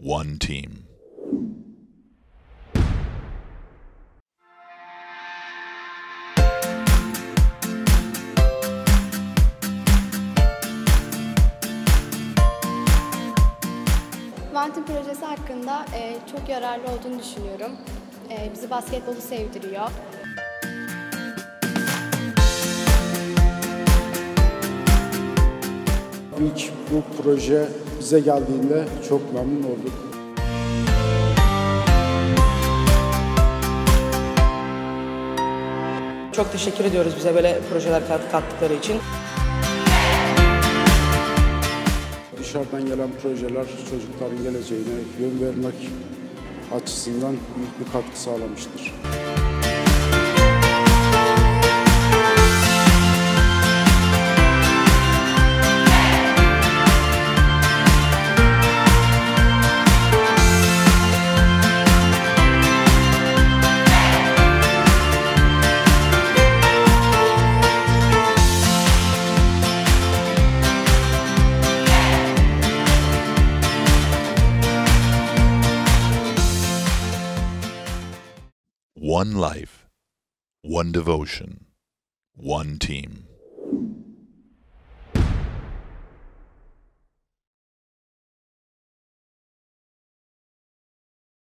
One team. Vantin projesi hakkında e, çok yararlı olduğunu düşünüyorum. E, bizi basketbolu sevdiriyor. İlk bu proje bize geldiğinde çok memnun olduk. Çok teşekkür ediyoruz bize böyle projeler kat- kattıkları için. Dışarıdan gelen projeler çocukların geleceğine yön vermek açısından büyük bir katkı sağlamıştır. One life. One devotion. One team.